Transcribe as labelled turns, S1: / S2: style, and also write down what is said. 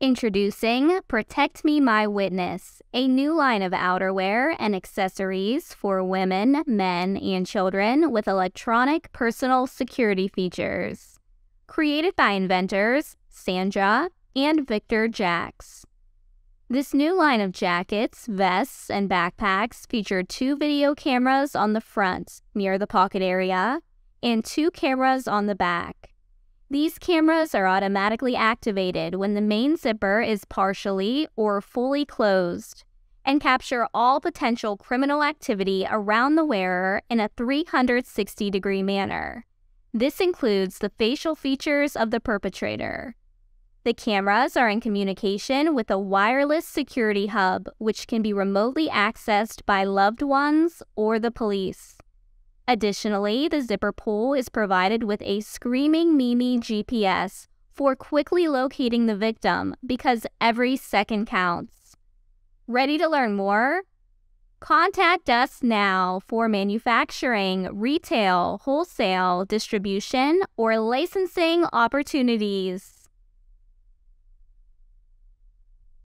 S1: Introducing Protect Me My Witness, a new line of outerwear and accessories for women, men, and children with electronic personal security features. Created by inventors Sandra and Victor Jacks. This new line of jackets, vests, and backpacks feature two video cameras on the front near the pocket area and two cameras on the back. These cameras are automatically activated when the main zipper is partially or fully closed and capture all potential criminal activity around the wearer in a 360 degree manner. This includes the facial features of the perpetrator. The cameras are in communication with a wireless security hub, which can be remotely accessed by loved ones or the police. Additionally, the zipper pull is provided with a Screaming Mimi GPS for quickly locating the victim because every second counts. Ready to learn more? Contact us now for manufacturing, retail, wholesale, distribution, or licensing opportunities.